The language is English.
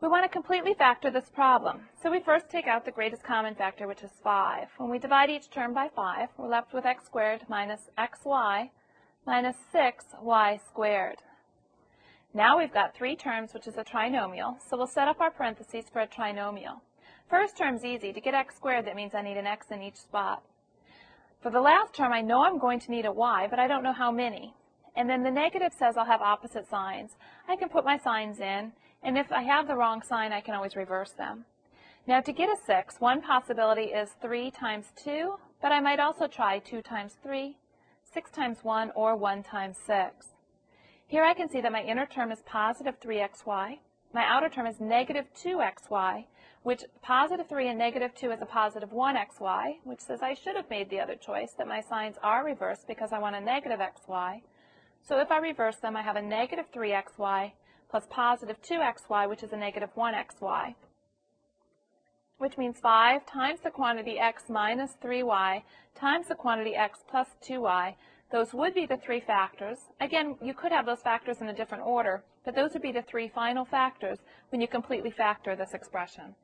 We want to completely factor this problem. So we first take out the greatest common factor, which is 5. When we divide each term by 5, we're left with x squared minus xy minus 6y squared. Now we've got three terms, which is a trinomial, so we'll set up our parentheses for a trinomial. First term's easy. To get x squared, that means I need an x in each spot. For the last term, I know I'm going to need a y, but I don't know how many. And then the negative says I'll have opposite signs. I can put my signs in, and if I have the wrong sign, I can always reverse them. Now to get a 6, one possibility is 3 times 2, but I might also try 2 times 3, 6 times 1, or 1 times 6. Here I can see that my inner term is positive 3xy, my outer term is negative 2xy, which positive 3 and negative 2 is a positive 1xy, which says I should have made the other choice, that my signs are reversed because I want a negative xy. So if I reverse them, I have a negative 3xy plus positive 2xy, which is a negative 1xy, which means 5 times the quantity x minus 3y times the quantity x plus 2y. Those would be the three factors. Again, you could have those factors in a different order, but those would be the three final factors when you completely factor this expression.